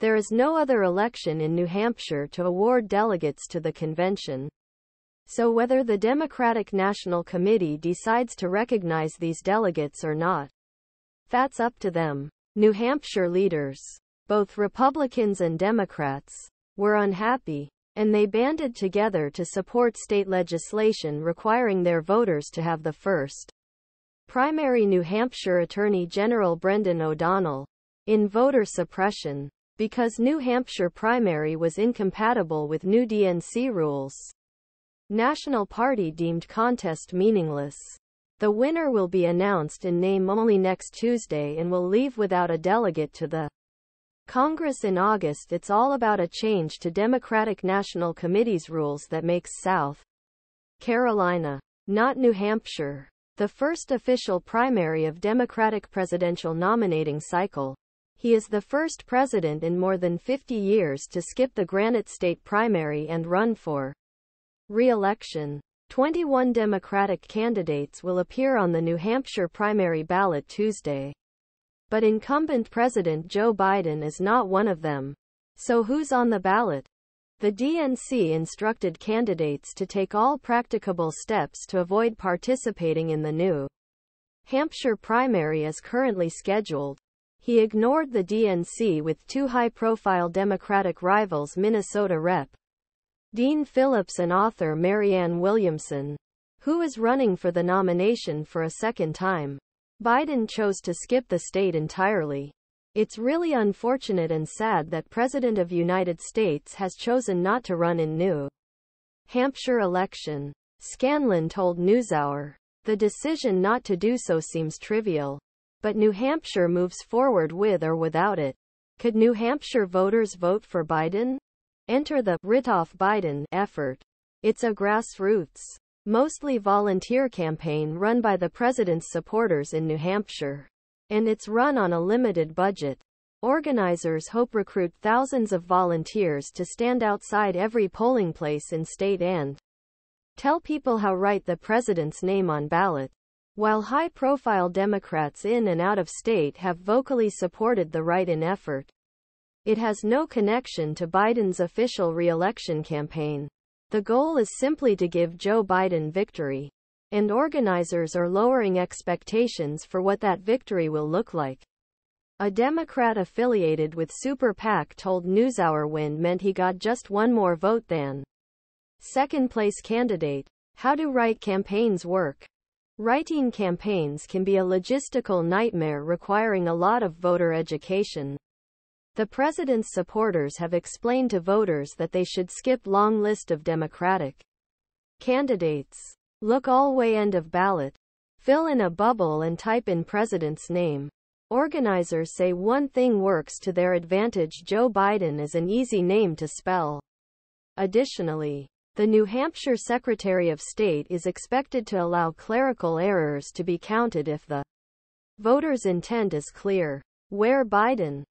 There is no other election in New Hampshire to award delegates to the convention. So whether the Democratic National Committee decides to recognize these delegates or not, that's up to them. New Hampshire leaders, both Republicans and Democrats, were unhappy, and they banded together to support state legislation requiring their voters to have the first primary New Hampshire Attorney General Brendan O'Donnell in voter suppression because New Hampshire primary was incompatible with new DNC rules. National Party deemed contest meaningless. The winner will be announced in name only next Tuesday and will leave without a delegate to the Congress in August. It's all about a change to Democratic National Committee's rules that makes South Carolina, not New Hampshire, the first official primary of Democratic presidential nominating cycle. He is the first president in more than 50 years to skip the Granite State primary and run for re-election. 21 Democratic candidates will appear on the New Hampshire primary ballot Tuesday. But incumbent President Joe Biden is not one of them. So who's on the ballot? The DNC instructed candidates to take all practicable steps to avoid participating in the New Hampshire primary as currently scheduled. He ignored the DNC with two high-profile Democratic rivals Minnesota Rep. Dean Phillips and author Marianne Williamson, who is running for the nomination for a second time. Biden chose to skip the state entirely. It's really unfortunate and sad that President of United States has chosen not to run in New Hampshire election. Scanlan told NewsHour. The decision not to do so seems trivial. But New Hampshire moves forward with or without it. Could New Hampshire voters vote for Biden? Enter the Ritoff Biden effort. It's a grassroots, mostly volunteer campaign run by the president's supporters in New Hampshire. And it's run on a limited budget. Organizers hope recruit thousands of volunteers to stand outside every polling place in state and tell people how write the president's name on ballot. While high-profile Democrats in and out of state have vocally supported the write-in effort, it has no connection to Biden's official re-election campaign. The goal is simply to give Joe Biden victory. And organizers are lowering expectations for what that victory will look like. A Democrat affiliated with Super PAC told NewsHour win meant he got just one more vote than second place candidate. How do write campaigns work? Writing campaigns can be a logistical nightmare requiring a lot of voter education. The president's supporters have explained to voters that they should skip long list of Democratic candidates. Look all way end of ballot. Fill in a bubble and type in president's name. Organizers say one thing works to their advantage Joe Biden is an easy name to spell. Additionally, the New Hampshire Secretary of State is expected to allow clerical errors to be counted if the voter's intent is clear. Where Biden